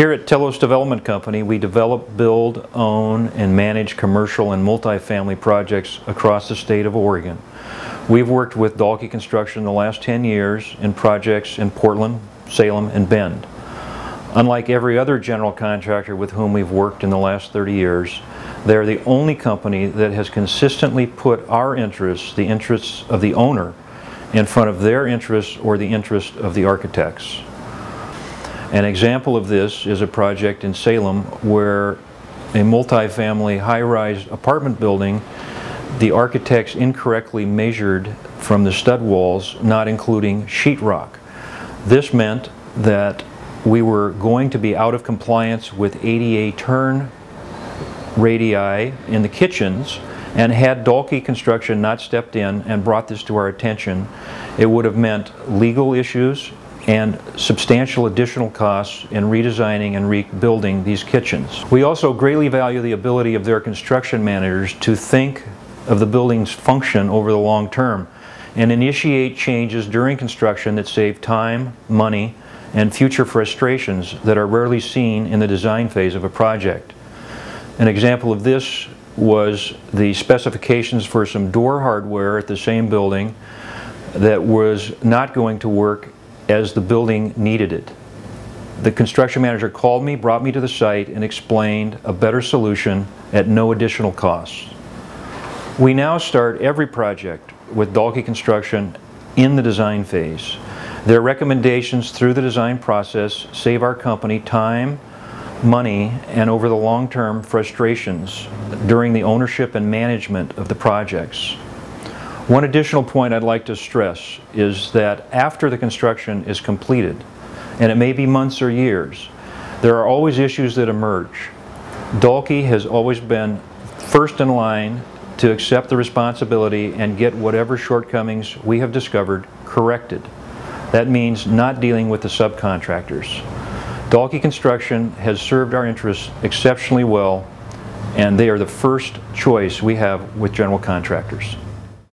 Here at Telos Development Company, we develop, build, own, and manage commercial and multifamily projects across the state of Oregon. We've worked with Dalke Construction the last 10 years in projects in Portland, Salem, and Bend. Unlike every other general contractor with whom we've worked in the last 30 years, they're the only company that has consistently put our interests, the interests of the owner, in front of their interests or the interests of the architects. An example of this is a project in Salem where a multifamily high-rise apartment building, the architects incorrectly measured from the stud walls, not including sheetrock. This meant that we were going to be out of compliance with ADA turn radii in the kitchens and had Dalke Construction not stepped in and brought this to our attention, it would have meant legal issues and substantial additional costs in redesigning and rebuilding these kitchens. We also greatly value the ability of their construction managers to think of the building's function over the long term and initiate changes during construction that save time, money, and future frustrations that are rarely seen in the design phase of a project. An example of this was the specifications for some door hardware at the same building that was not going to work as the building needed it. The construction manager called me, brought me to the site, and explained a better solution at no additional cost. We now start every project with Dalke Construction in the design phase. Their recommendations through the design process save our company time, money, and over the long term frustrations during the ownership and management of the projects. One additional point I'd like to stress is that after the construction is completed, and it may be months or years, there are always issues that emerge. Dalke has always been first in line to accept the responsibility and get whatever shortcomings we have discovered corrected. That means not dealing with the subcontractors. Dalke Construction has served our interests exceptionally well and they are the first choice we have with general contractors.